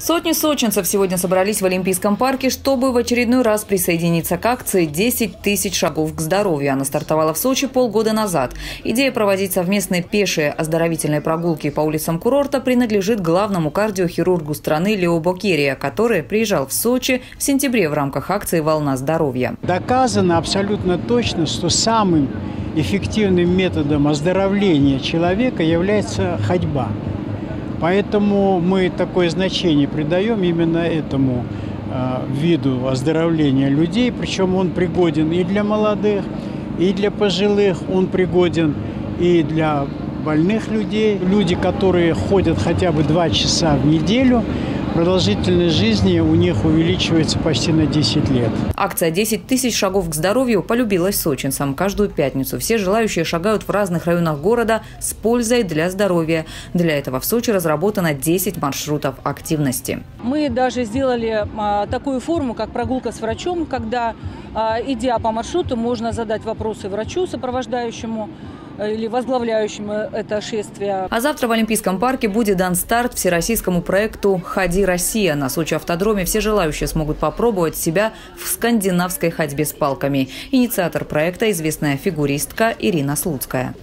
Сотни сочинцев сегодня собрались в Олимпийском парке, чтобы в очередной раз присоединиться к акции «10 тысяч шагов к здоровью». Она стартовала в Сочи полгода назад. Идея проводить совместные пешие оздоровительные прогулки по улицам курорта принадлежит главному кардиохирургу страны Лео Бокерия, который приезжал в Сочи в сентябре в рамках акции «Волна здоровья». Доказано абсолютно точно, что самым эффективным методом оздоровления человека является ходьба. Поэтому мы такое значение придаем именно этому э, виду оздоровления людей. Причем он пригоден и для молодых, и для пожилых, он пригоден и для больных людей. Люди, которые ходят хотя бы два часа в неделю, продолжительность жизни у них увеличивается почти на 10 лет. Акция «10 тысяч шагов к здоровью» полюбилась сочинцам. Каждую пятницу все желающие шагают в разных районах города с пользой для здоровья. Для этого в Сочи разработано 10 маршрутов активности. Мы даже сделали а, такую форму, как прогулка с врачом, когда, а, идя по маршруту, можно задать вопросы врачу сопровождающему, Э, или возглавляющим э, это шествие. А завтра в Олимпийском парке будет дан старт всероссийскому проекту «Ходи, Россия». На Сочи автодроме все желающие смогут попробовать себя в скандинавской ходьбе с палками. Инициатор проекта – известная фигуристка Ирина Слуцкая.